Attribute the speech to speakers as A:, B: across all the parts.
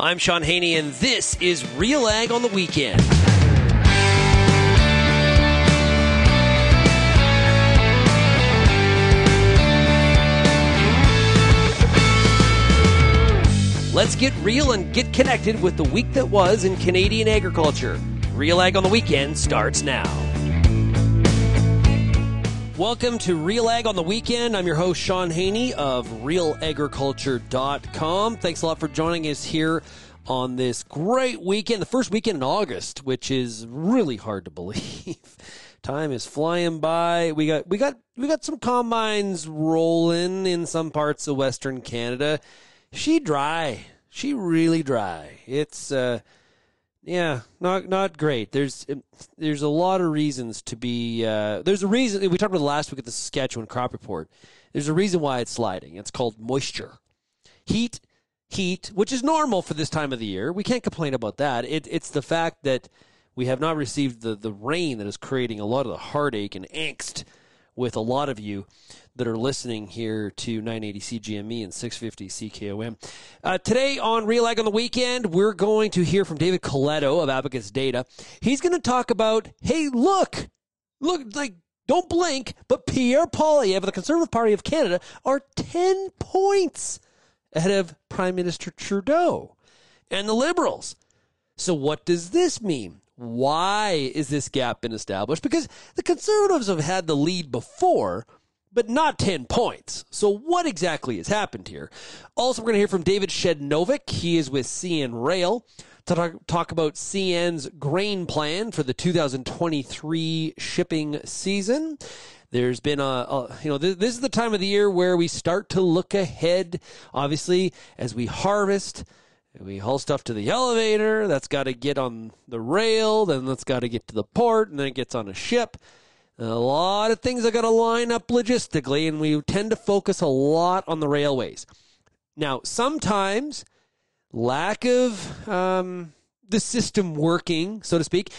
A: I'm Shaun Haney, and this is Real Ag on the Weekend. Let's get real and get connected with the week that was in Canadian agriculture. Real Ag on the Weekend starts now. Welcome to Real Ag on the Weekend. I'm your host, Shaun Haney of RealAgriculture.com. Thanks a lot for joining us here on this great weekend, the first weekend in August, which is really hard to believe. Time is flying by. We got we got we got some combines rolling in some parts of Western Canada. She dry. She really dry. It's uh yeah, not not great. There's there's a lot of reasons to be. Uh, there's a reason we talked about last week at the Saskatchewan crop report. There's a reason why it's sliding. It's called moisture, heat, heat, which is normal for this time of the year. We can't complain about that. It, it's the fact that we have not received the the rain that is creating a lot of the heartache and angst with a lot of you that are listening here to 980 CJME and 650 CKOM. Uh, today on Real Ag on the Weekend, we're going to hear from David Coletto of Abacus Data. He's going to talk about, hey, look, look, like, don't blink, but Pierre Poilievre of the Conservative Party of Canada are 10 points ahead of Prime Minister Trudeau and the Liberals. So, what does this mean? Why is this gap been established? Because the Conservatives have had the lead before, but not 10 points. So, what exactly has happened here? Also, we're going to hear from David Przednowek. He is with CN Rail to talk, talk about CN's grain plan for the 2023 shipping season. There's been a, a, you know, this is the time of the year where we start to look ahead, obviously, as we harvest. We haul stuff to the elevator. That's got to get on the rail. Then that's got to get to the port, and then it gets on a ship. A lot of things are going to line up logistically, and we tend to focus a lot on the railways. Now, sometimes lack of um, the system working, so to speak,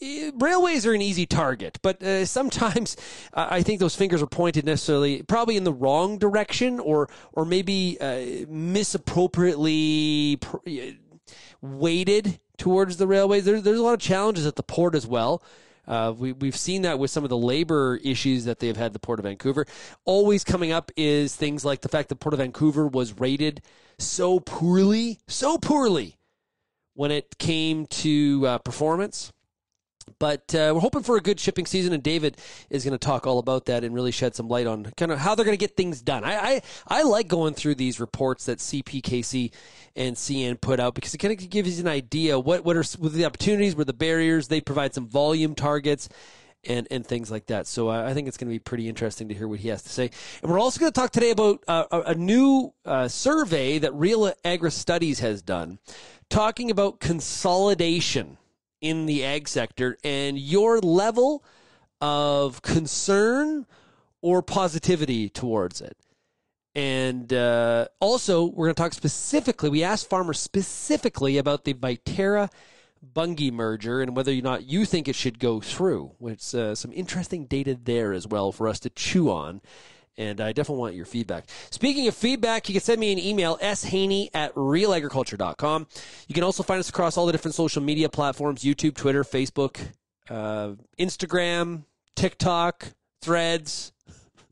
A: eh, railways are an easy target, but uh, sometimes uh, I think those fingers are pointed necessarily probably in the wrong direction, or or maybe uh, misappropriately pr- eh, weighted towards the railways. There, there's a lot of challenges at the port as well. Uh, we, we've seen that with some of the labor issues that they've had the Port of Vancouver. Always coming up is things like the fact that Port of Vancouver was rated so poorly, so poorly when it came to uh, performance. But uh, we're hoping for a good shipping season, and David is going to talk all about that and really shed some light on kind of how they're going to get things done. I, I, I like going through these reports that CPKC and CN put out because it kind of gives you an idea what what are what are the opportunities, where the barriers. They provide some volume targets and and things like that. So uh, I think it's going to be pretty interesting to hear what he has to say. And we're also going to talk today about uh, a, a, new uh, survey that Real Agri Studies has done, talking about consolidation in the ag sector and your level of concern or positivity towards it. And uh, also, we're going to talk specifically. We asked farmers specifically about the Viterra Bunge merger and whether or not you think it should go through. It's uh, some interesting data there as well for us to chew on. And I definitely want your feedback. Speaking of feedback, you can send me an email, shaney at realagriculture.com. You can also find us across all the different social media platforms YouTube, Twitter, Facebook, uh, Instagram, TikTok, Threads,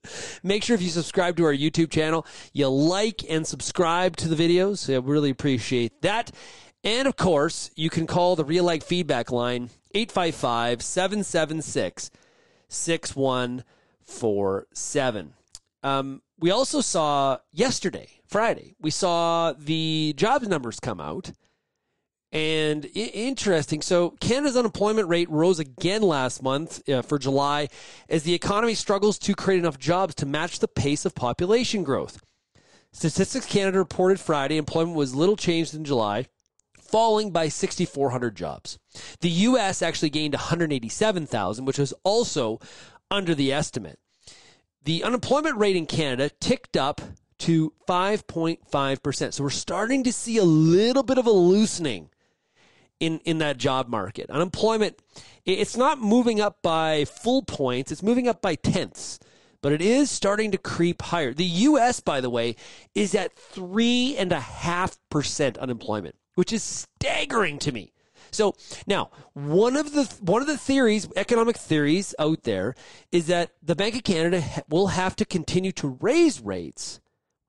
A: Make sure if you subscribe to our YouTube channel, you like and subscribe to the videos. I really appreciate that. And of course, you can call the Real Ag Feedback line 855 776 6147. Um, we also saw yesterday, Friday, we saw the jobs numbers come out. And interesting. So Canada's unemployment rate rose again last month uh, for July as the economy struggles to create enough jobs to match the pace of population growth. Statistics Canada reported Friday employment was little changed in July, falling by 6,400 jobs. The U.S. actually gained 187,000, which was also under the estimate. The unemployment rate in Canada ticked up to 5.5%. So we're starting to see a little bit of a loosening in, in that job market. Unemployment, it's not moving up by full points, it's moving up by tenths, but it is starting to creep higher. The U.S., by the way, is at 3.5% unemployment. which is staggering to me. So now, one of the one of the theories, economic theories out there, is that the Bank of Canada will have to continue to raise rates.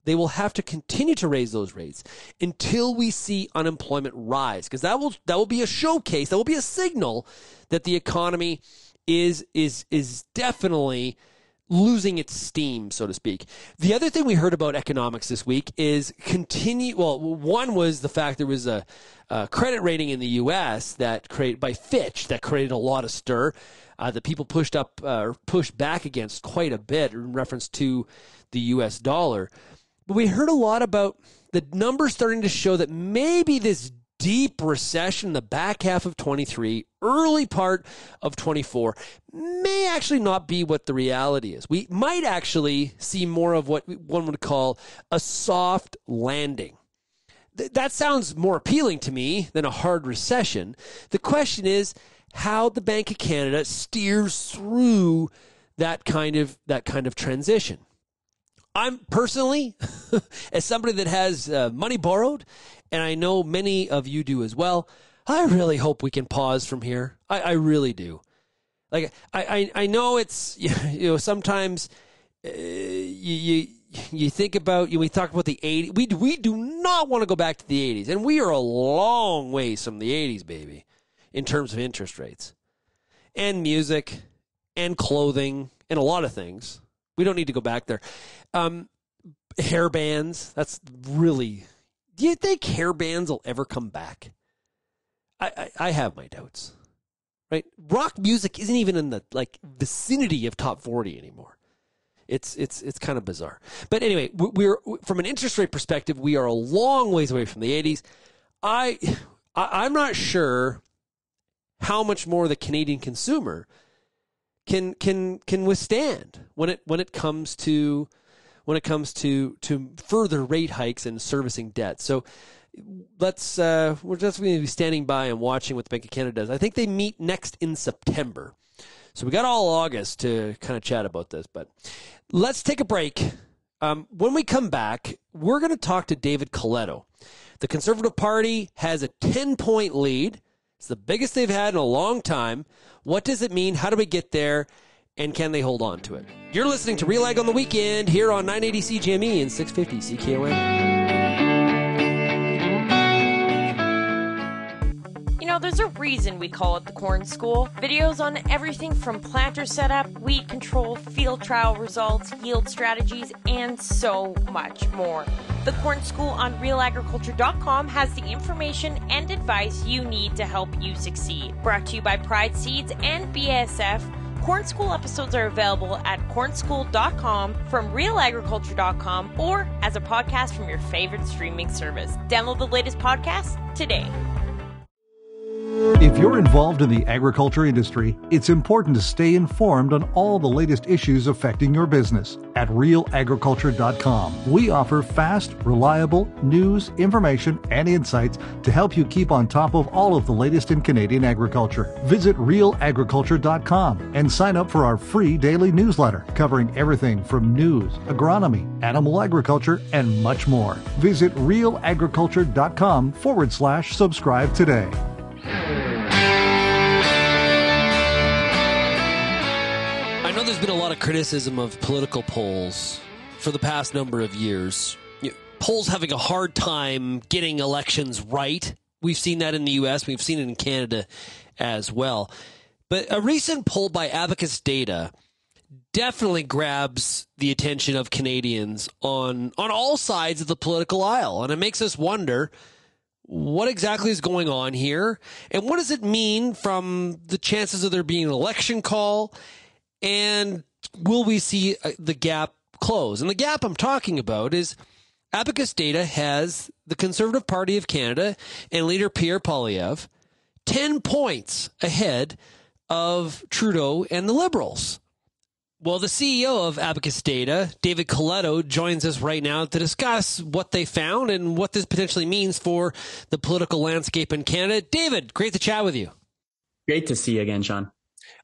A: They will have to continue to raise those rates until we see unemployment rise, because that will that will be a showcase, that will be a signal that the economy is is is definitely losing its steam, so to speak. The other thing we heard about economics this week is continue. Well, one was the fact there was a, a credit rating in the U.S. that created by Fitch that created a lot of stir. Uh, that people pushed up uh, pushed back against quite a bit in reference to the U.S. dollar. But we heard a lot about the numbers starting to show that maybe this deep recession in the back half of 23, early part of 24 may actually not be what the reality is. We might actually see more of what one would call a soft landing. Th- that sounds more appealing to me than a hard recession. The question is how the Bank of Canada steers through that kind of that kind of transition. I'm personally, as somebody that has uh, money borrowed and I know many of you do as well. I really hope we can pause from here. I, I really do. Like I, I, I know it's you know sometimes uh, you, you you think about you we talk about the 80s we we do not want to go back to the 80s and we are a long ways from the 80s baby in terms of interest rates and music and clothing and a lot of things we don't need to go back there um, hair bands that's really do you think hair bands will ever come back? I, I, I have my doubts. Right? Rock music isn't even in the like vicinity of top 40 anymore. It's it's it's kind of bizarre. But anyway, we're from an interest rate perspective, we are a long ways away from the 80s. I I'm not sure how much more the Canadian consumer can can can withstand when it when it comes to when it comes to to further rate hikes and servicing debt. So let's uh, we're just going to be standing by and watching what the Bank of Canada does. I think they meet next in September. So we got all August to kind of chat about this, but let's take a break. Um, when we come back, we're going to talk to David Coletto. The Conservative Party has a 10 point lead. It's the biggest they've had in a long time. What does it mean? How do we get there? And can they hold on to it? You're listening to Real Ag on the Weekend here on 980 CJME and 650 CKOM.
B: You know, there's a reason we call it the Corn School. Videos on everything from planter setup, weed control, field trial results, yield strategies, and so much more. The Corn School on realagriculture.com has the information and advice you need to help you succeed. Brought to you by Pride Seeds and BASF Corn School episodes are available at cornschool.com, from realagriculture.com, or as a podcast from your favorite streaming service. Download the latest podcast today.
C: If you're involved in the agriculture industry, it's important to stay informed on all the latest issues affecting your business. At realagriculture.com, we offer fast, reliable news, information, and insights to help you keep on top of all of the latest in Canadian agriculture. Visit realagriculture.com and sign up for our free daily newsletter covering everything from news, agronomy, animal agriculture, and much more. Visit realagriculture.com forward slash subscribe today.
A: I know there's been a lot of criticism of political polls for the past number of years. Polls having a hard time getting elections right. We've seen that in the U.S., we've seen it in Canada as well. But a recent poll by Abacus Data definitely grabs the attention of Canadians on on all sides of the political aisle, and it makes us wonder what exactly is going on here and what does it mean from the chances of there being an election call and will we see uh, the gap close and the gap i'm talking about is abacus data has the conservative party of canada and leader pierre poilievre 10 points ahead of trudeau and the liberals well, the CEO of Abacus Data, David Coletto, joins us right now to discuss what they found and what this potentially means for the political landscape in Canada. David, great to chat with you.
D: Great to see you again, Sean.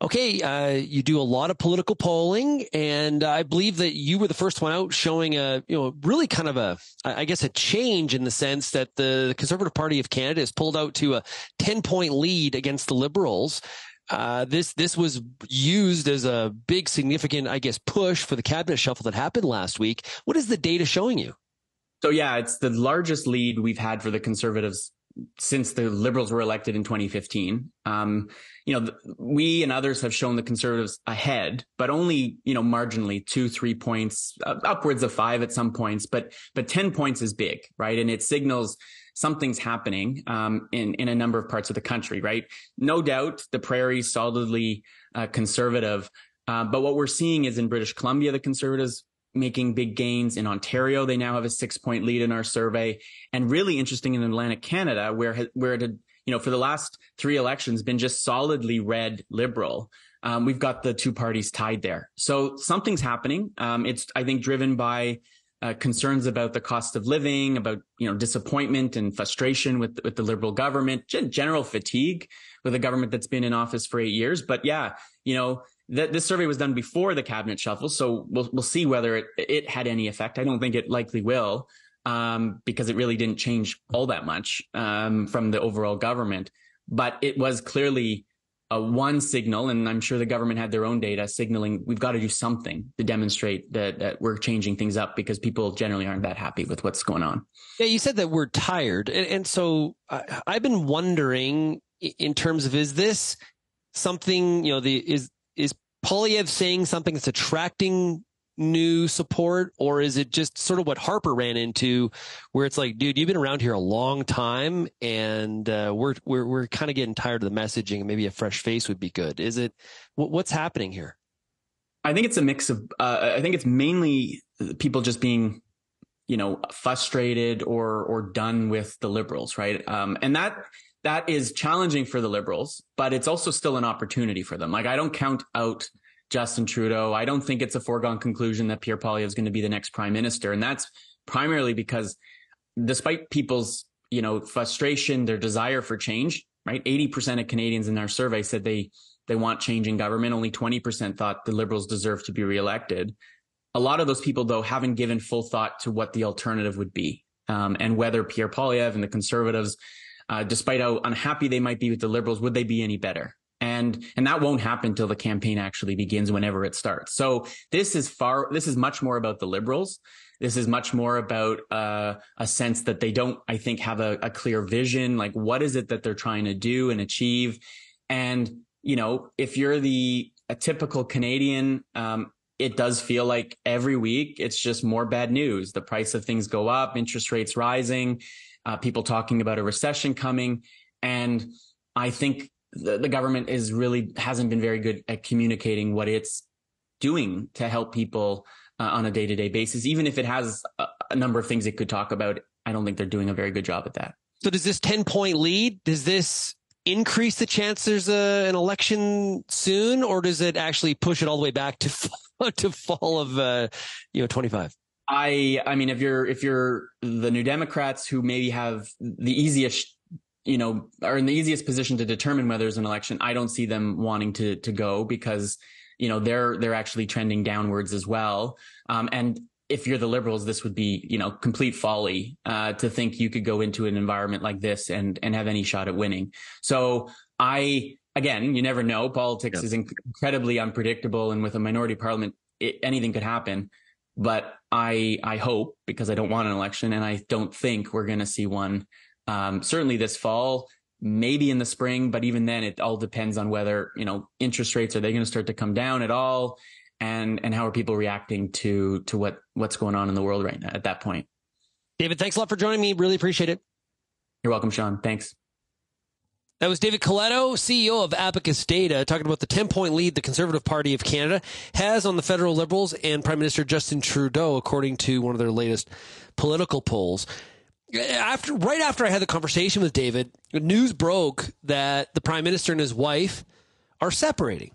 A: Okay, uh, you do a lot of political polling, and I believe that you were the first one out showing a, you know, really kind of a, I guess, a change in the sense that the Conservative Party of Canada has pulled out to a 10 point lead against the Liberals. Uh, this this was used as a big, significant, I guess, push for the cabinet shuffle that happened last week. What is the data showing you?
D: So yeah, it's the largest lead we've had for the Conservatives since the Liberals were elected in 2015. Um, you know, we and others have shown the Conservatives ahead, but only you know marginally, two, three points, uh, upwards of five at some points, but but 10 points is big, right? And it signals something's happening um, in in a number of parts of the country, right? No doubt, the prairies solidly uh, conservative. Uh, but what we're seeing is in British Columbia, the Conservatives making big gains. In Ontario, they now have a six point lead in our survey. And really interesting in Atlantic Canada, where, where it had, you know, for the last three elections been just solidly red liberal. Um, we've got the two parties tied there. So something's happening. Um, it's, I think, driven by uh, concerns about the cost of living, about you know disappointment and frustration with with the liberal government, general fatigue with a government that's been in office for eight years. But yeah, you know that this survey was done before the cabinet shuffle, so we'll we'll see whether it it had any effect. I don't think it likely will, um, because it really didn't change all that much um, from the overall government. But it was clearly a one signal, and I'm sure the government had their own data signaling we've got to do something to demonstrate that, that we're changing things up because people generally aren't that happy with what's going on.
A: Yeah, you said that we're tired, and, and so I, I've been wondering in terms of is this something you know the is is Poilievre saying something that's attracting new support, or is it just sort of what Harper ran into, where it's like, dude, you've been around here a long time, and uh, we're we're we're kind of getting tired of the messaging, and maybe a fresh face would be good. Is it what's happening here?
D: I think it's a mix of. Uh, I think it's mainly people just being, you know, frustrated or or done with the liberals, right? Um, and that that is challenging for the liberals, but it's also still an opportunity for them. Like I don't count out Justin Trudeau. I don't think it's a foregone conclusion that Pierre Poilievre is going to be the next prime minister. And that's primarily because despite people's, you know, frustration, their desire for change, right? 80% of Canadians in our survey said they, they want change in government. Only 20% thought the liberals deserve to be reelected. A lot of those people, though, haven't given full thought to what the alternative would be. Um, and whether Pierre Poilievre and the conservatives uh, despite how unhappy they might be with the liberals, would they be any better? And, and that won't happen until the campaign actually begins whenever it starts. So this is far, this is much more about the liberals. This is much more about uh, a sense that they don't, I think, have a, a clear vision. Like, what is it that they're trying to do and achieve? And, you know, if you're the, a typical Canadian, um, it does feel like every week it's just more bad news. The price of things go up, interest rates rising uh, people talking about a recession coming. And I think the, the government is really hasn't been very good at communicating what it's doing to help people uh, on a day to day basis. Even if it has a, a number of things it could talk about, I don't think they're doing a very good job at that.
A: So does this 10 point lead, does this increase the chance there's a, an election soon, or does it actually push it all the way back to, to fall of, uh, you know, 25?
D: I I mean if you're if you're the New Democrats who maybe have the easiest you know are in the easiest position to determine whether there's an election, I don't see them wanting to to go because you know they're they're actually trending downwards as well. Um, and if you're the liberals, this would be, you know, complete folly uh, to think you could go into an environment like this and and have any shot at winning. So I, again, you never know. Politics is incredibly unpredictable, and with a minority parliament, it, anything could happen. But I I hope because I don't want an election, and I don't think we're going to see one. Um, certainly this fall, maybe in the spring, but even then, it all depends on whether you know interest rates are they going to start to come down at all, and and how are people reacting to to what what's going on in the world right now at that point.
A: David, thanks a lot for joining me. Really appreciate it.
D: You're welcome, Sean. Thanks.
A: That was David Coletto, CEO of Abacus Data, talking about the 10 point lead the Conservative Party of Canada has on the federal Liberals and Prime Minister Justin Trudeau, according to one of their latest political polls. After, right after I had the conversation with David, news broke that the Prime Minister and his wife are separating.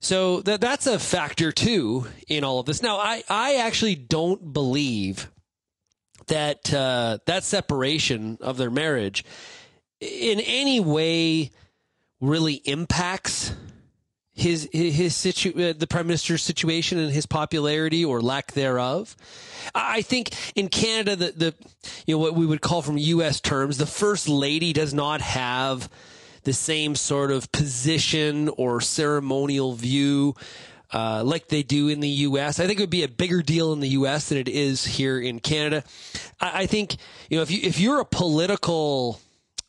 A: So that, that's a factor too in all of this. Now, I, I actually don't believe that, uh, that separation of their marriage in any way really impacts his his situ uh, the prime minister's situation and his popularity or lack thereof. I think in Canada the the you know what we would call from U.S. terms the first lady does not have the same sort of position or ceremonial view. Uh, like they do in the U.S. I think it would be a bigger deal in the U.S. than it is here in Canada. I, I think you know if you if you're a political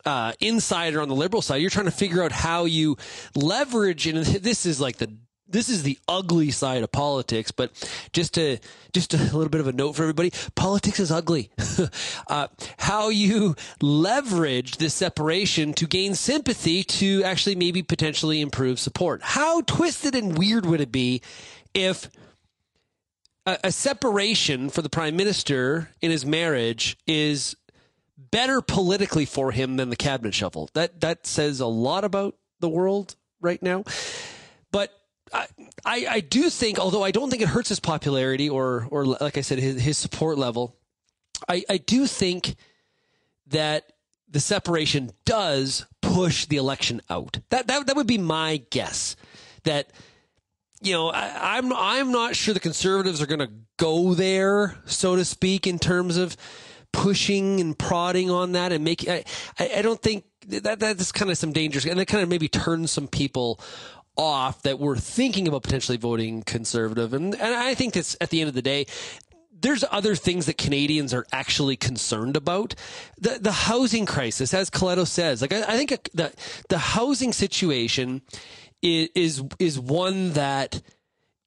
A: uh, insider on the liberal side, you're trying to figure out how you leverage, and this is like the this is the ugly side of politics. But just to just a little bit of a note for everybody, politics is ugly. uh, how you leverage this separation to gain sympathy to actually maybe potentially improve support. How twisted and weird would it be if a, a separation for the prime minister in his marriage is better politically for him than the cabinet shuffle. That that says a lot about the world right now. But I, I, I do think, although I don't think it hurts his popularity or or like I said, his, his support level. I, I do think that the separation does push the election out. That that that would be my guess. That you know, I, I'm I'm not sure the conservatives are going to go there, so to speak, in terms of pushing and prodding on that and making. I, I don't think that that's kind of some dangers, and that kind of maybe turns some people off that were thinking about potentially voting conservative. And and I think that's at the end of the day. There's other things that Canadians are actually concerned about. The the housing crisis, as Coletto says, like I, I think the the housing situation is is, is one that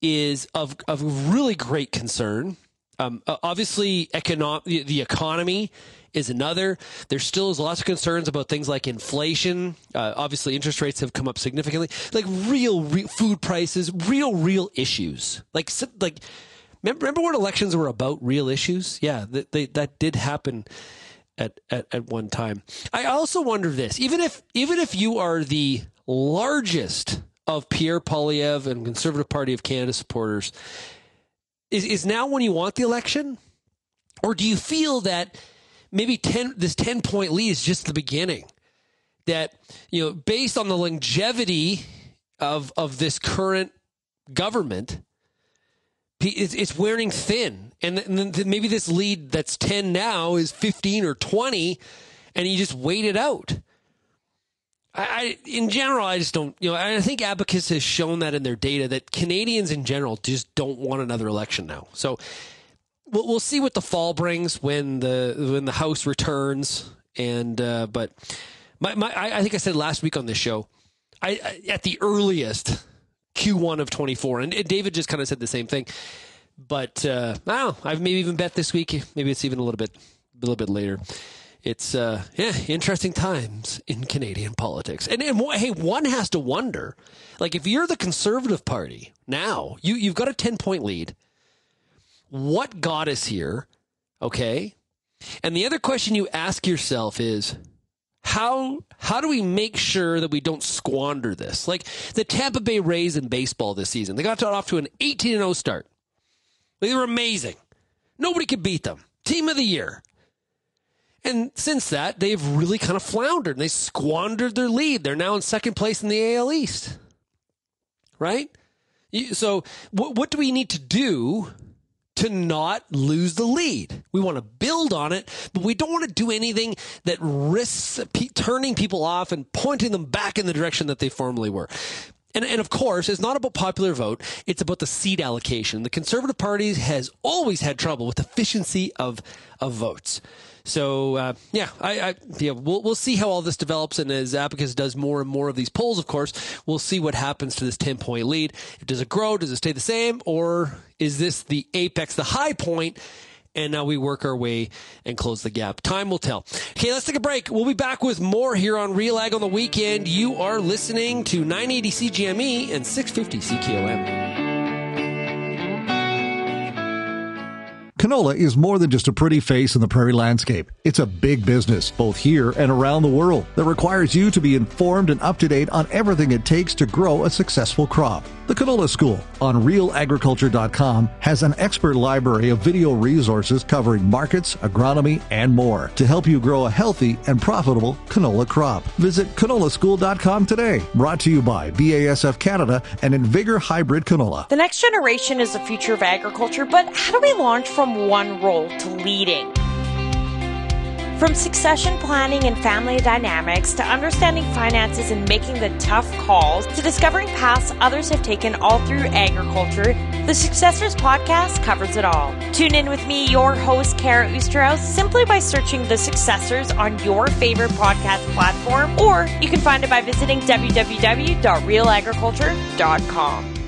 A: is of of really great concern um, obviously, economic the economy is another. There still is lots of concerns about things like inflation. Uh, obviously, interest rates have come up significantly. Like real, real food prices, real, real issues. Like like remember, when elections were about real issues? Yeah, that they, that did happen at, at at one time. I also wonder this: even if even if you are the largest of Pierre Poilievre and Conservative Party of Canada supporters is, is now when you want the election? Or do you feel that maybe 10, this 10 point lead is just the beginning? That, you know, based on the longevity of, of this current government, it's, wearing thin. And, then maybe this lead that's 10 now is 15 or 20, and you just wait it out. I, in general, I just don't, you know, I think Abacus has shown that in their data that Canadians in general just don't want another election now. So we'll, we'll see what the fall brings when the, when the House returns. And, uh, but my, my, I think I said last week on this show, I, I at the earliest Q1 of 24, and, and David just kind of said the same thing. But, uh, I don't know, I've maybe even bet this week, maybe it's even a little bit, a little bit later it's uh, yeah, interesting times in Canadian politics. And, and hey, one has to wonder, like, if you're the Conservative Party now, you you've got a ten point lead. What got us here? Okay, and the other question you ask yourself is. How how do we make sure that we don't squander this? Like the Tampa Bay Rays in baseball this season, they got off to an 18 0 start. They were amazing. Nobody could beat them. Team of the year. And since that, they've really kind of floundered and they squandered their lead. They're now in second place in the AL East. Right? So, what, what do we need to do to not lose the lead? We want to build on it, but we don't want to do anything that risks turning people off and pointing them back in the direction that they formerly were. And, and of course, it's not about popular vote. It's about the seat allocation. The Conservative Party has always had trouble with efficiency of, of votes. So uh, yeah, I, I, yeah we'll we'll see how all this develops, and as Abacus does more and more of these polls, of course, we'll see what happens to this ten point lead. Does it grow? Does it stay the same, or is this the apex, the high point? And now we work our way and close the gap. Time will tell. Okay, let's take a break. We'll be back with more here on Real Ag on the weekend. You are listening to 980 CJME and 650 CKOM.
C: Canola is more than just a pretty face in the prairie landscape. It's a big business, both here and around the world, that requires you to be informed and up to date on everything it takes to grow a successful crop. The Canola School on realagriculture.com has an expert library of video resources covering markets, agronomy, and more to help you grow a healthy and profitable canola crop. Visit canolaschool.com today. Brought to you by BASF Canada and InVigor Hybrid Canola.
B: The next generation is the future of agriculture, but how do we launch one role to leading? From succession planning and family dynamics to understanding finances and making the tough calls to discovering paths others have taken all through agriculture, the Successors podcast covers it all. Tune in with me, your host, Kara Oosterhuis, simply by searching The Successors on your favorite podcast platform, or you can find it by visiting www.realagriculture.com.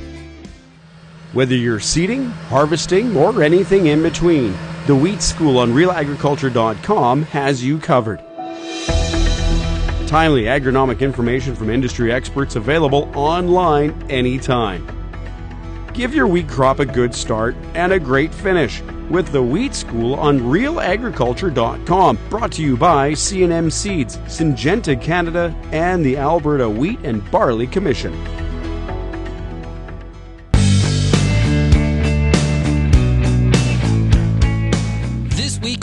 E: Whether you're seeding, harvesting, or anything in between, the Wheat School on realagriculture.com has you covered. Timely agronomic information from industry experts available online anytime. Give your wheat crop a good start and a great finish with the Wheat School on realagriculture.com. Brought to you by C&M Seeds, Syngenta Canada, and the Alberta Wheat and Barley Commission.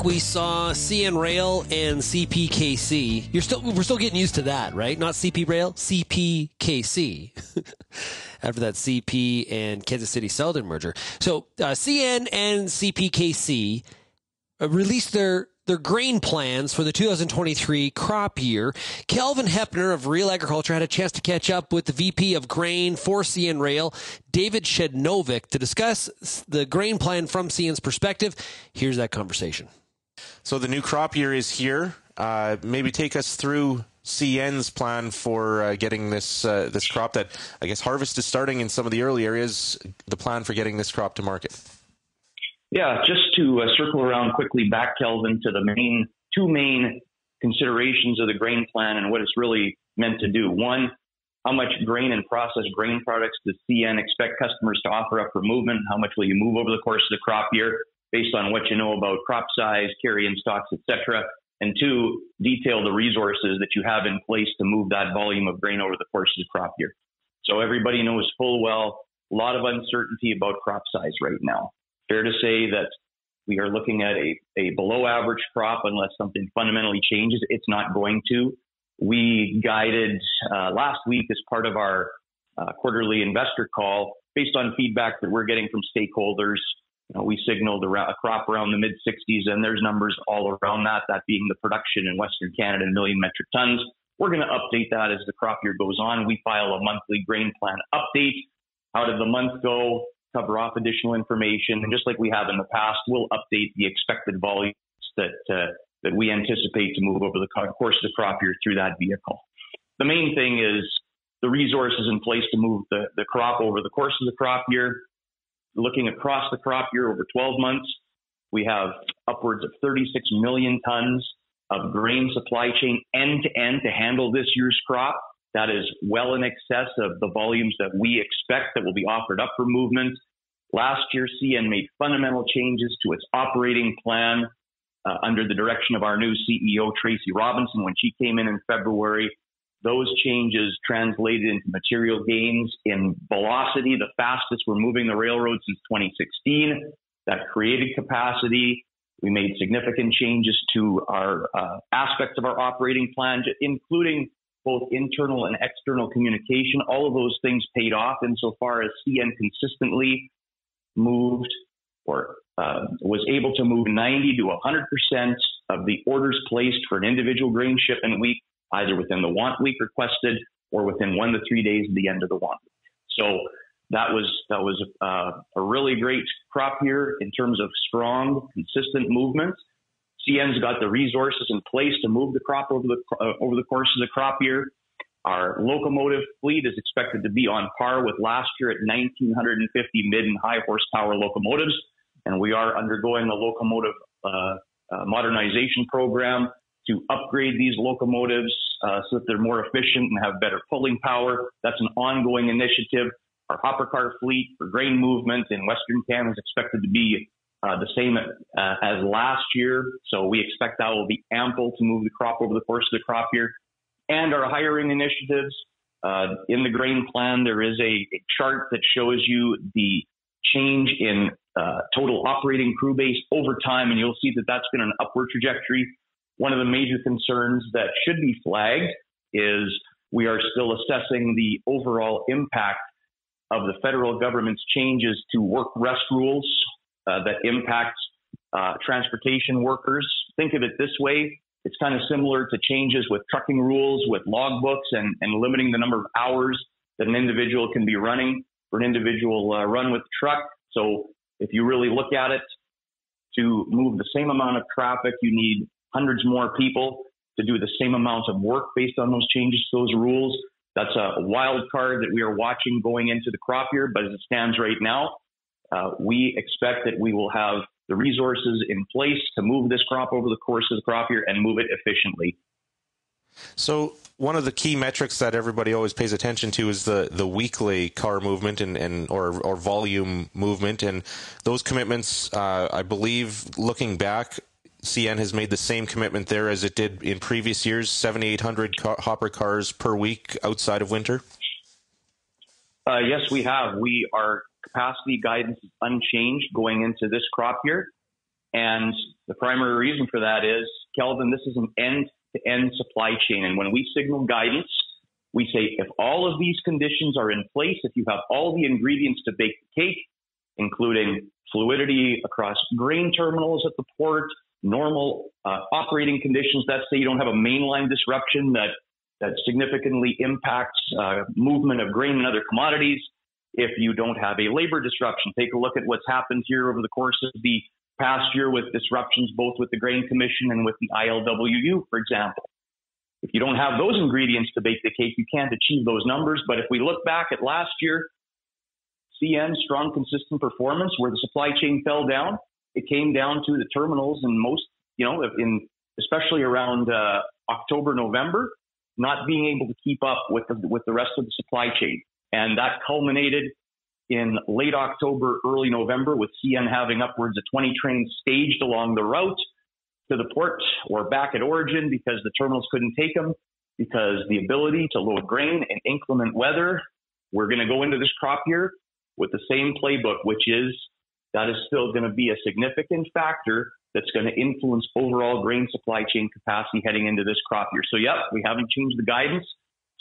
A: We saw CN Rail and CPKC. You're still we're still getting used to that, right? Not CP Rail, CPKC. After that CP and Kansas City Southern merger. So uh, CN and CPKC uh, released their their grain plans for the 2023 crop year. Kelvin Heppner of Real Agriculture had a chance to catch up with the VP of Grain for CN Rail, David Przednowek, to discuss the grain plan from CN's perspective. Here's that conversation.
F: So the new crop year is here. Uh, maybe take us through CN's plan for uh, getting this uh, this crop that I guess harvest is starting in some of the early areas. The plan for getting this crop to market.
G: Yeah, just to uh, circle around quickly back, Kelvin, to the main two main considerations of the grain plan and what it's really meant to do. One, how much grain and processed grain products does CN expect customers to offer up for movement? How much will you move over the course of the crop year? Based on what you know about crop size, carry-in stocks, etc. And two, detail the resources that you have in place to move that volume of grain over the course of the crop year. So everybody knows full well a lot of uncertainty about crop size right now. Fair to say that we are looking at a, a below average crop unless something fundamentally changes. It's not going to. We guided uh, last week as part of our uh, quarterly investor call based on feedback that we're getting from stakeholders know, we signaled a crop around the mid 60s, and there's numbers all around that, that being the production in Western Canada in million metric tons. We're going to update that as the crop year goes on. We file a monthly grain plan update. How did the month go? Cover off additional information. And just like we have in the past, we'll update the expected volumes that, uh, that we anticipate to move over the course of the crop year through that vehicle. The main thing is the resources in place to move the, the crop over the course of the crop year looking across the crop year over 12 months, we have upwards of 36 million tons of grain supply chain end to end to handle this year's crop. That is well in excess of the volumes that we expect that will be offered up for movement. Last year, CN made fundamental changes to its operating plan uh, under the direction of our new CEO, Tracy Robinson, when she came in in February. Those changes translated into material gains in velocity, the fastest we're moving the railroad since 2016. That created capacity. We made significant changes to our uh, aspects of our operating plan, including both internal and external communication. All of those things paid off insofar as CN consistently moved or uh, was able to move 90 to 100% of the orders placed for an individual grain shipment week either within the want week requested or within one to three days of the end of the want. So that was that was uh, a really great crop year in terms of strong, consistent movement. CN's got the resources in place to move the crop over the uh, over the course of the crop year. Our locomotive fleet is expected to be on par with last year at 1,950 mid and high horsepower locomotives, and we are undergoing a locomotive uh, uh modernization program to upgrade these locomotives uh, so that they're more efficient and have better pulling power. That's an ongoing initiative. Our hopper car fleet for grain movement in Western Canada is expected to be uh, the same uh, as last year. So we expect that will be ample to move the crop over the course of the crop year. And our hiring initiatives uh, in the grain plan, there is a, a, chart that shows you the change in uh, total operating crew base over time, and you'll see that that's been an upward trajectory. One of the major concerns that should be flagged is we are still assessing the overall impact of the federal government's changes to work rest rules uh, that impact uh, transportation workers. Think of it this way. It's kind of similar to changes with trucking rules, with logbooks, and, and limiting the number of hours that an individual can be running for an individual uh, run with truck. So if you really look at it, to move the same amount of traffic, you need hundreds more people to do the same amount of work based on those changes to those rules. That's a wild card that we are watching going into the crop year, but as it stands right now, uh, we expect that we will have the resources in place to move this crop over the course of the crop year and move it efficiently.
F: So one of the key metrics that everybody always pays attention to is the, the weekly car movement and, and or, or volume movement and those commitments. Uh, I believe looking back, CN has made the same commitment there as it did in previous years, 7,800 car, hopper cars per week outside of winter.
G: Uh, yes, we have. We are capacity guidance is unchanged going into this crop year. And the primary reason for that is, Kelvin, this is an end to end supply chain. And when we signal guidance, we say if all of these conditions are in place, if you have all the ingredients to bake the cake, including fluidity across grain terminals at the port, normal uh, operating conditions, let's say you don't have a mainline disruption that, that significantly impacts uh, movement of grain and other commodities, if you don't have a labor disruption. Take a look at what's happened here over the course of the past year with disruptions both with the Grain Commission and with the ILWU, for example. If you don't have those ingredients to bake the cake, you can't achieve those numbers. But if we look back at last year, CN strong, consistent performance where the supply chain fell down. It came down to the terminals and most, you know, in especially around uh, October, November, not being able to keep up with the, with the rest of the supply chain. And that culminated in late October, early November, with CN having upwards of 20 trains staged along the route to the port or back at origin because the terminals couldn't take them, because the ability to load grain in inclement weather, we're going to go into this crop year with the same playbook, which is that is still going to be a significant factor that's going to influence overall grain supply chain capacity heading into this crop year. So, yep, we haven't changed the guidance.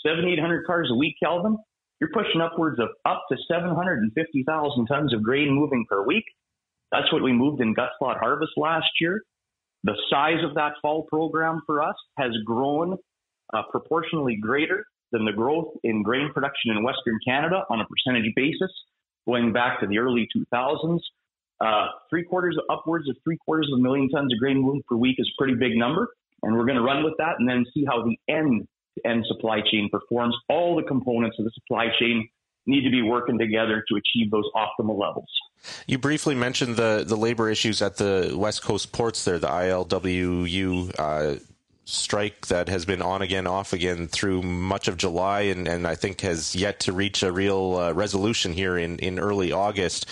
G: 7,800 cars a week, Kelvin you're pushing upwards of up to 750,000 tons of grain moving per week. That's what we moved in gut slot harvest last year. The size of that fall program for us has grown uh, proportionally greater than the growth in grain production in Western Canada on a percentage basis, going back to the early 2000s. Uh, three quarters, upwards of three quarters of a million tons of grain moved per week is a pretty big number. And we're going to run with that and then see how the end end supply chain performs. All the components of the supply chain need to be working together to achieve those optimal levels.
F: You briefly mentioned the, the labor issues at the West Coast ports there, the ILWU uh, strike that has been on again, off again through much of July, and, and I think has yet to reach a real uh, resolution here in, in early August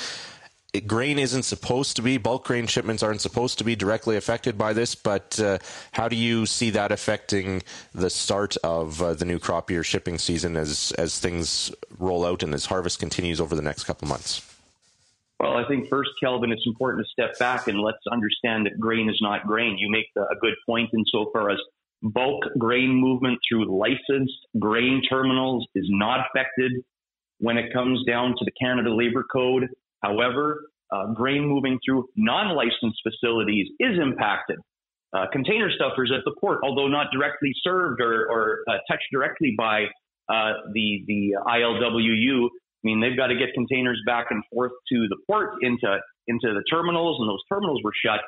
F: grain isn't supposed to be bulk grain shipments aren't supposed to be directly affected by this but uh, how do you see that affecting the start of uh, the new crop year shipping season as as things roll out and as harvest continues over the next couple months?
G: Well i think first kelvin it's important to step back and let's understand that grain is not grain. You make a good point insofar as bulk grain movement through licensed grain terminals is not affected when it comes down to the canada labor code However, uh, grain moving through non-licensed facilities is impacted. Uh, container stuffers at the port, although not directly served or, or uh, touched directly by uh, the the ILWU, I mean they've got to get containers back and forth to the port into into the terminals, and those terminals were shut.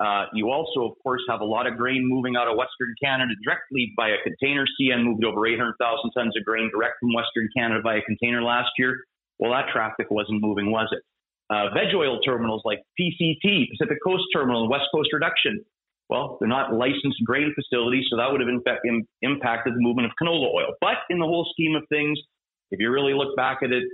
G: Uh, you also, of course, have a lot of grain moving out of Western Canada directly by a container. CN moved over 800,000 tons of grain direct from Western Canada by a container last year. Well, that traffic wasn't moving, was it? Uh, veg oil terminals like PCT, Pacific Coast Terminal, and West Coast Reduction. Well, they're not licensed grain facilities, so that would have in fact Im- impacted the movement of canola oil. But in the whole scheme of things, if you really look back at it,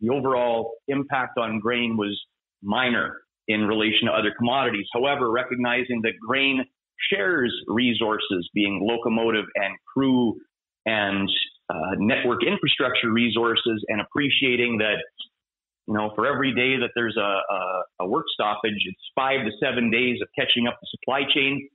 G: the overall impact on grain was minor. in relation to other commodities. However, recognizing that grain shares resources, being locomotive and crew and uh, network infrastructure resources, and appreciating that you know, for every day that there's a, a, a, work stoppage, it's five to seven days of catching up the supply chain.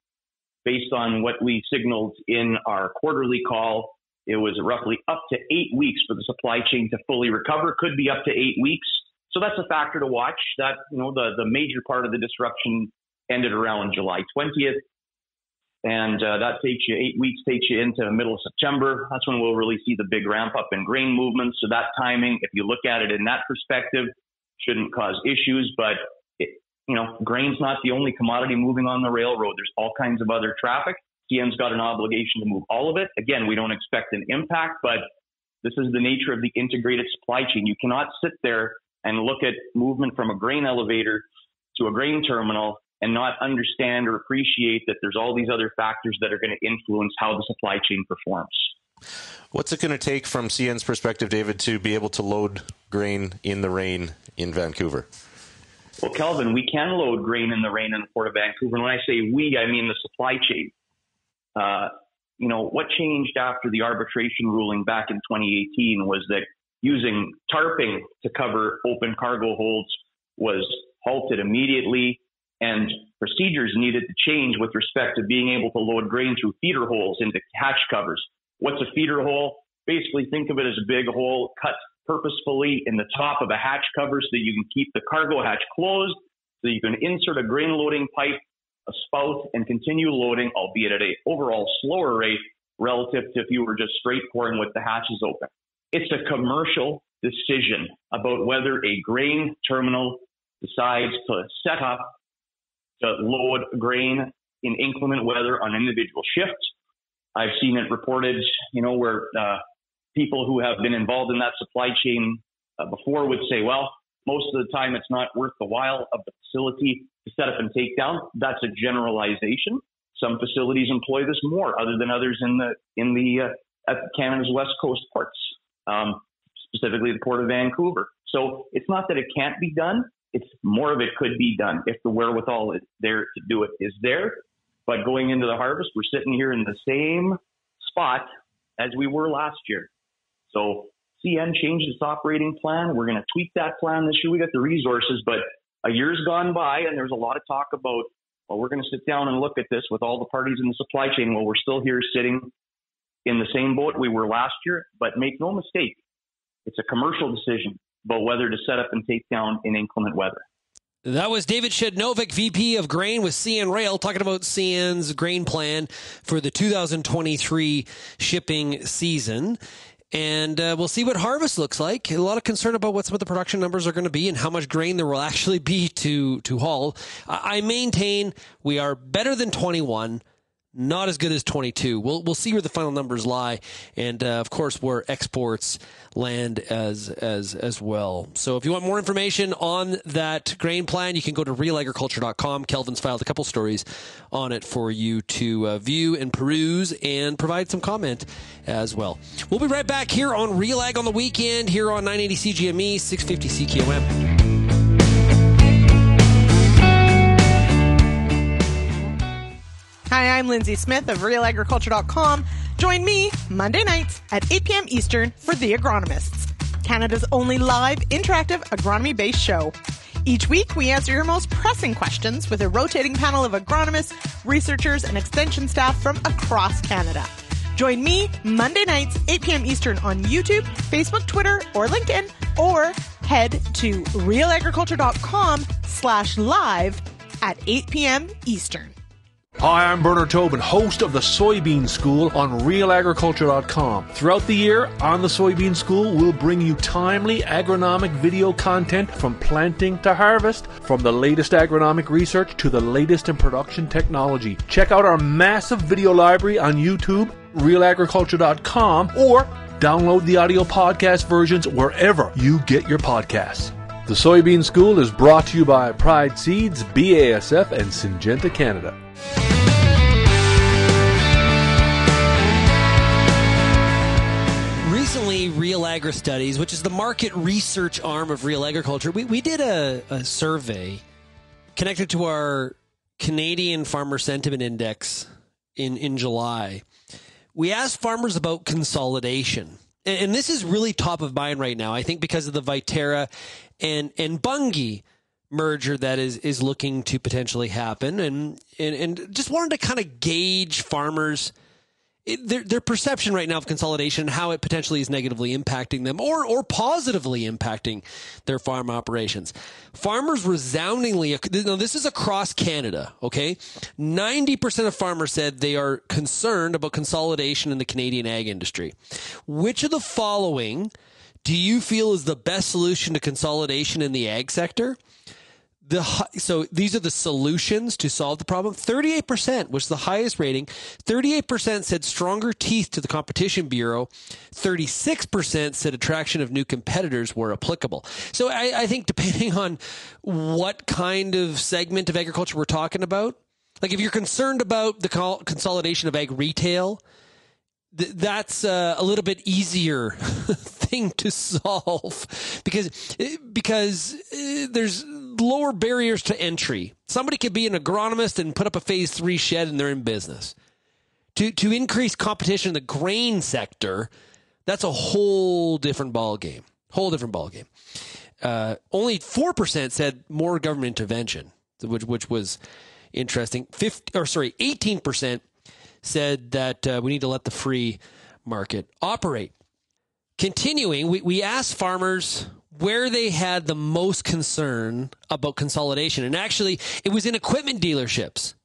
G: Based on what we signaled in our quarterly call, it was roughly up to eight weeks for the supply chain to fully recover. Could be up to eight weeks. So that's a factor to watch. That you know, the the major part of the disruption ended around July 20th and uh, that takes you eight weeks, takes you into the middle of September. That's when we'll really see the big ramp up in grain movements. So that timing, if you look at it in that perspective, shouldn't cause issues. But it, you know, grain's not the only commodity moving on the railroad. There's all kinds of other traffic. CN's got an obligation to move all of it. Again, we don't expect an impact, but this is the nature of the integrated supply chain. You cannot sit there and look at movement from a grain elevator to a grain terminal and not understand or appreciate that there's all these other factors that are going to influence how the supply chain performs.
F: What's it going to take from CN's perspective, David, to be able to load grain in the rain in Vancouver?
G: Well, Kelvin, we can load grain in the rain in the port of Vancouver. And when I say we, I mean the supply chain. Uh, you know, what changed after the arbitration ruling back in 2018 was that using tarping to cover open cargo holds was halted immediately and procedures needed to change with respect to being able to load grain through feeder holes into hatch covers. What's a feeder hole? Basically, think of it as a big hole cut purposefully in the top of a hatch cover so that you can keep the cargo hatch closed, so you can insert a grain loading pipe, a spout, and continue loading, albeit at a overall slower rate relative to if you were just straight pouring with the hatches open. It's a commercial decision about whether a grain terminal decides to set up to load grain in inclement weather on individual shifts. I've seen it reported, you know, where uh, people who have been involved in that supply chain uh, before would say, well, most of the time it's not worth the while of the facility to set up and take down. That's a generalization. Some facilities employ this more, other than others in the in the uh, at Canada's west coast ports, um, specifically the port of Vancouver. So it's not that it can't be done it's more of it could be done if the wherewithal is there to do it is there. But going into the harvest, we're sitting here in the same spot as we were last year. So CN changed its operating plan. We're going to tweak that plan this year. We got the resources, but a year's gone by and there's a lot of talk about, well, we're going to sit down and look at this with all the parties in the supply chain. Well, we're still here sitting in the same boat we were last year, but make no mistake, it's a commercial decision about whether to set up and take down in inclement weather.
A: That was David Przednowek, VP of Grain with CN Rail, talking about CN's grain plan for the 2023 shipping season. And uh, we'll see what harvest looks like. A lot of concern about what some of the production numbers are going to be and how much grain there will actually be to to haul. I maintain we are better than 21 not as good as 22. We'll we'll see where the final numbers lie, and uh, of course where exports land as as as well. So if you want more information on that grain plan, you can go to realagriculture.com. Kelvin's filed a couple stories on it for you to uh, view and peruse and provide some comment as well. We'll be right back here on Real Ag on the weekend here on 980 CJME 650 CKOM.
H: Hi, I'm Lindsay Smith of RealAgriculture.com. Join me Monday nights at 8 p.m. Eastern for The Agronomists, Canada's only live, interactive, agronomy based show. Each week, we answer your most pressing questions with a rotating panel of agronomists, researchers, and extension staff from across Canada. Join me Monday nights, 8 p.m. Eastern on YouTube, Facebook, Twitter, or LinkedIn, or head to realagriculture.com slash live at 8 p.m. Eastern.
I: Hi, I'm Bernard Tobin, host of the Soybean School on realagriculture.com. Throughout the year on the Soybean School, we'll bring you timely agronomic video content from planting to harvest, from the latest agronomic research to the latest in production technology. Check out our massive video library on YouTube, realagriculture.com, or download the audio podcast versions wherever you get your podcasts. The Soybean School is brought to you by Pride Seeds, BASF, and Syngenta Canada.
A: Recently, Real Agri Studies, which is the market research arm of Real Agriculture, we, we did a, a survey connected to our Canadian Farmer Sentiment Index in, in July, we asked farmers about consolidation. And, and this is really top of mind right now, I think, because of the Viterra and, and Bunge merger that is, is looking to potentially happen. And, and, and just wanted to kind of gauge farmers' it, their, their perception right now of consolidation, how it potentially is negatively impacting them or, or positively impacting their farm operations. Farmers resoundingly, now this is across Canada, okay? 90% of farmers said they are concerned about consolidation in the Canadian ag industry. Which of the following do you feel is the best solution to consolidation in the ag sector? the so these are the solutions to solve the problem. 38% was the highest rating. 38% said stronger teeth to the competition bureau. 36% said attraction of new competitors were applicable. So I, I, think depending on what kind of segment of agriculture we're talking about like if you're concerned about the consolidation of ag retail th- that's uh, a little bit easier thing to solve because because uh, there's lower barriers to entry. Somebody could be an agronomist and put up a phase three shed and they're in business. To to increase competition in the grain sector, that's a whole different ball game. Whole different ball game. Uh, only four percent said more government intervention, which which was interesting. 50, or sorry, eighteen percent said that uh, we need to let the free market operate. Continuing, we, we asked farmers where they had the most concern about consolidation. And actually, it was in equipment dealerships.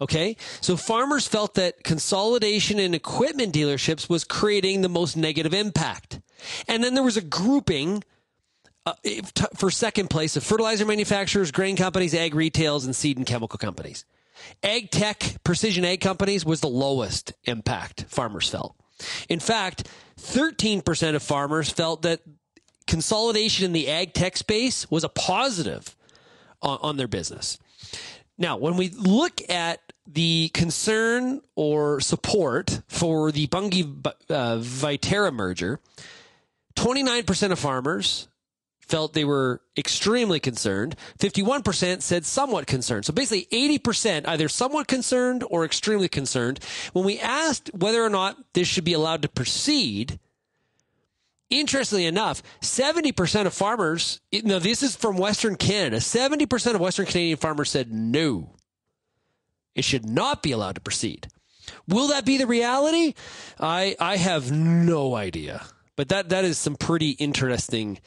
A: Okay. So farmers felt that consolidation in equipment dealerships was creating the most negative impact. And then there was a grouping uh, for second place of fertilizer manufacturers, grain companies, ag retails, and seed and chemical companies. Ag tech, precision ag companies was the lowest impact farmers felt. In fact, 13% of farmers felt that consolidation in the ag tech space was a positive on, on their business. Now, when we look at the concern or support for the Bunge uh, Viterra merger, 29% of farmers felt they were extremely concerned. 51% said somewhat concerned. So basically 80% either somewhat concerned or extremely concerned. When we asked whether or not this should be allowed to proceed, Interestingly enough, 70% of farmers, now this is from Western Canada, 70% of Western Canadian farmers said no. It should not be allowed to proceed. Will that be the reality? I I have no idea. But that that is some pretty interesting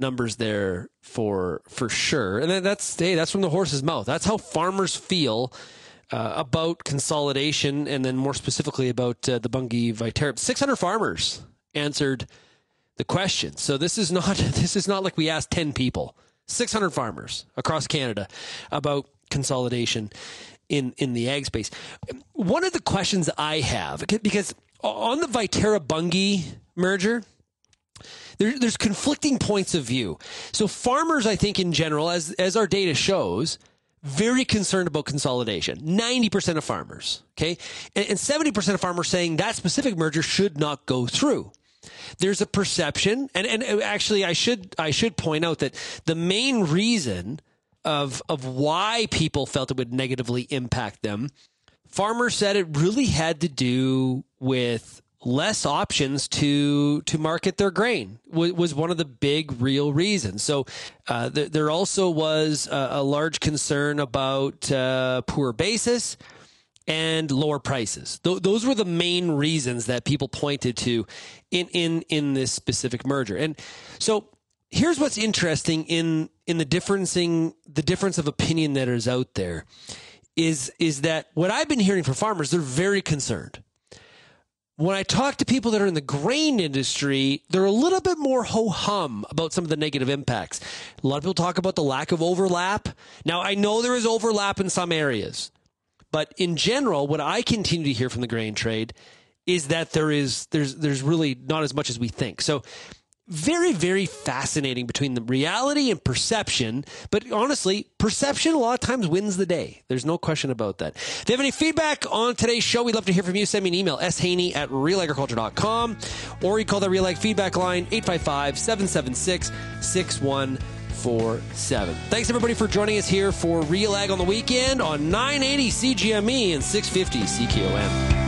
A: numbers there for for sure. And that's hey, that's from the horse's mouth. That's how farmers feel uh, about consolidation, and then more specifically about uh, the Bunge Viterra. Six hundred farmers answered the question. So this is not this is not like we asked 10 people, 600 farmers across Canada about consolidation in in the ag space. One of the questions I have because on the Viterra Bunge merger, there, there's conflicting points of view. So farmers, I think, in general, as as our data shows, very concerned about consolidation. 90% of farmers, okay? And, and 70% of farmers saying that specific merger should not go through there's a perception, and, and actually, I should I should point out that the main reason of of why people felt it would negatively impact them, farmers said it really had to do with less options to to market their grain was, was one of the big real reasons. So uh, th- there also was a, a large concern about uh, poor basis and lower prices. Th- those were the main reasons that people pointed to in in in this specific merger. And so here's what's interesting in in the differencing the difference of opinion that is out there is is that what I've been hearing from farmers, they're very concerned. When I talk to people that are in the grain industry, they're a little bit more ho hum about some of the negative impacts. A lot of people talk about the lack of overlap. Now, I know there is overlap in some areas. But in general, what I continue to hear from the grain trade is that there is there's there's really not as much as we think. So very very fascinating between the reality and perception but honestly perception a lot of times wins the day there's no question about that if you have any feedback on today's show we'd love to hear from you send me an email shaney at realagriculture.com or you call the real ag feedback line 855 776 61 24 7. Thanks, everybody, for joining us here for Real Ag on the weekend on 980 CJME and 650 CKOM.